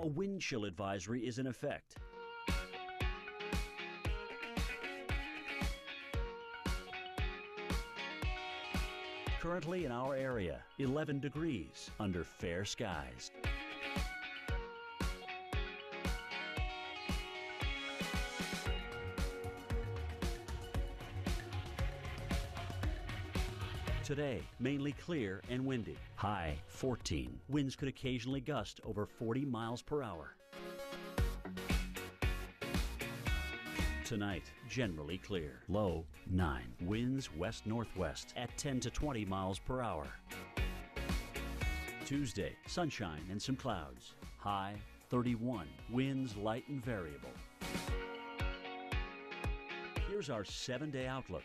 A wind chill advisory is in effect. Currently in our area, 11 degrees under fair skies. Today, mainly clear and windy. High 14. Winds could occasionally gust over 40 miles per hour. Tonight, generally clear. Low 9. Winds west northwest at 10 to 20 miles per hour. Tuesday, sunshine and some clouds. High 31. Winds light and variable. Here's our seven day outlook.